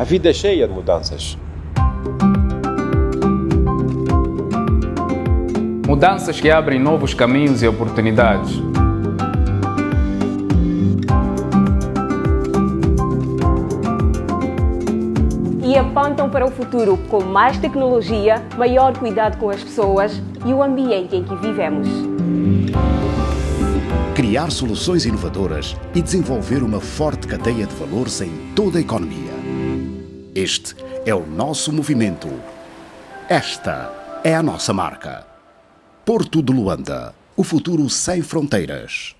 A vida é cheia de mudanças. Mudanças que abrem novos caminhos e oportunidades. e apontam para o futuro com mais tecnologia, maior cuidado com as pessoas e o ambiente em que vivemos. Criar soluções inovadoras e desenvolver uma forte cadeia de valores em toda a economia. Este é o nosso movimento. Esta é a nossa marca. Porto de Luanda. O futuro sem fronteiras.